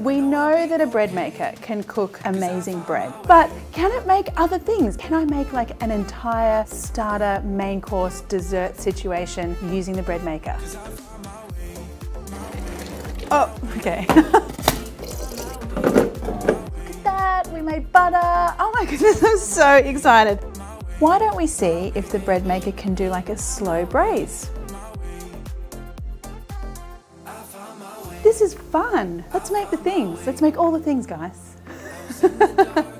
We know that a bread maker can cook amazing bread, but can it make other things? Can I make like an entire starter, main course, dessert situation using the bread maker? Oh, okay. Look at that, we made butter. Oh my goodness, I'm so excited. Why don't we see if the bread maker can do like a slow braise? This is fun. Let's make the things. Let's make all the things, guys.